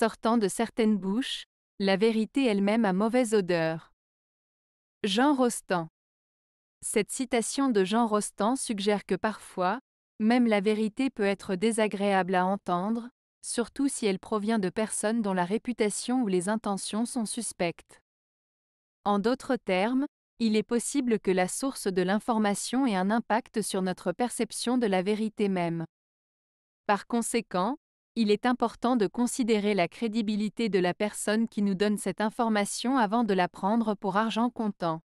Sortant de certaines bouches, la vérité elle-même a mauvaise odeur. Jean Rostand. Cette citation de Jean Rostand suggère que parfois, même la vérité peut être désagréable à entendre, surtout si elle provient de personnes dont la réputation ou les intentions sont suspectes. En d'autres termes, il est possible que la source de l'information ait un impact sur notre perception de la vérité même. Par conséquent, il est important de considérer la crédibilité de la personne qui nous donne cette information avant de la prendre pour argent comptant.